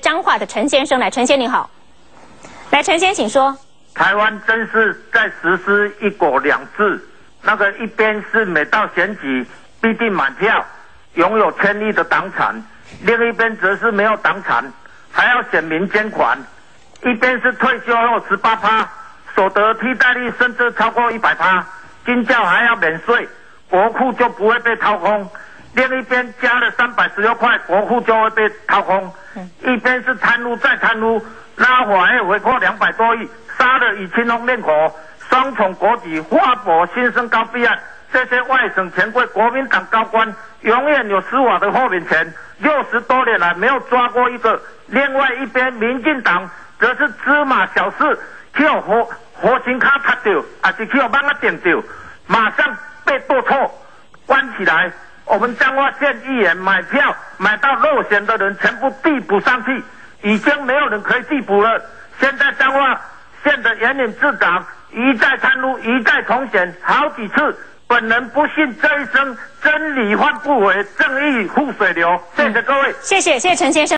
彰化的陈先生来，陈先你好，来陈先请说。台湾真是在实施一国两制，那个一边是每到选举必定满票，拥有千亿的党产，另一边则是没有党产，还要选民捐款，一边是退休后十八趴，所得替代率甚至超过一百趴，金教还要免税，国库就不会被掏空。另一边加了三百十六块，国库就会被掏空。一边是贪污再贪污，拉伙还回扣两百多亿，杀了以青龙灭火，双重国籍，华博新生高弊案，这些外省权贵、国民党高官，永远有司法的豁免权。六十多年来没有抓过一个。另外一边，民进党则是芝麻小事，去活活刑卡擦掉，还是去帮他点掉，马上被剁错，关起来。我们彰化县议员买票买到落选的人全部递补上去，已经没有人可以递补了。现在彰化县的严领市长一再贪污，一再重选，好几次。本人不信这一生真理换不回，正义覆水流。谢谢各位，谢谢谢谢陈先生。